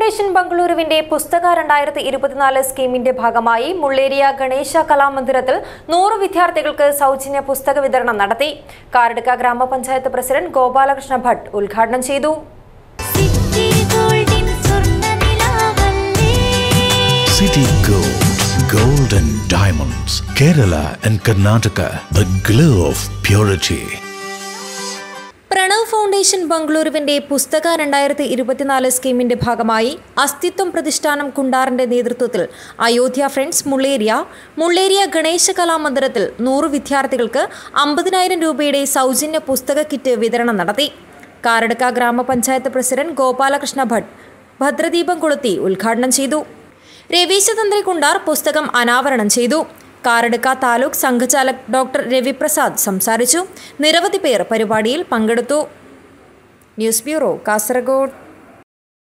Foundation ബംഗളൂരുവിന്റെ പുസ്തക രണ്ടായിരത്തി ഇരുപത്തിനാല് സ്കീമിന്റെ ഭാഗമായി മുള്ളേരിയ ഗണേശ കലാമന്ദിരത്തിൽ നൂറ് വിദ്യാർത്ഥികൾക്ക് സൗജന്യ പുസ്തക വിതരണം നടത്തി. കാരടുക്ക ഗ്രാമപഞ്ചായത്ത് പ്രസിഡന്റ് ഗോപാലകൃഷ്ണ ഭട്ട് ഉദ്ഘാടനം ചെയ്തു. സിറ്റി ഗോൾഡിൻ സ്വർണനിലാവല്ലേ City Gold, Gold and Diamonds, Kerala and Karnataka, the glow of purity. Foundation ബംഗളൂരുവിന്റെ പുസ്തക രണ്ടായിരത്തി ഇരുപത്തിനാല് സ്കീമിന്റെ ഭാഗമായി അസ്തിത്വം പ്രതിഷ്ഠാനം കുണ്ടാറിന്റെ നേതൃത്വത്തിൽ അയോധ്യ ഫ്രണ്ട്സ് മുള്ളേരിയ മുള്ളേരിയ ഗണേശ കലാമന്ദിരത്തിൽ നൂറ് വിദ്യാർത്ഥികൾക്ക് അമ്പതിനായിരം രൂപയുടെ സൗജന്യ പുസ്തക കിറ്റ് വിതരണം നടത്തി. കാരടുക്ക ഗ്രാമപഞ്ചായത്ത് പ്രസിഡന്റ് ഗോപാലകൃഷ്ണ ഭട്ട് ഭദ്രദീപം കൊളുത്തി ഉദ്ഘാടനം ചെയ്തു. രവീശതന്ത്രി കുണ്ടാർ പുസ്തകം അനാവരണം ചെയ്തു. കാരടുക്ക താലൂക്ക് സംഘചാലക് ഡോക്ടർ രവിപ്രസാദ് സംസാരിച്ചു. നിരവധി പേർ പരിപാടിയിൽ പങ്കെടുത്തു. News bureau Kasaragod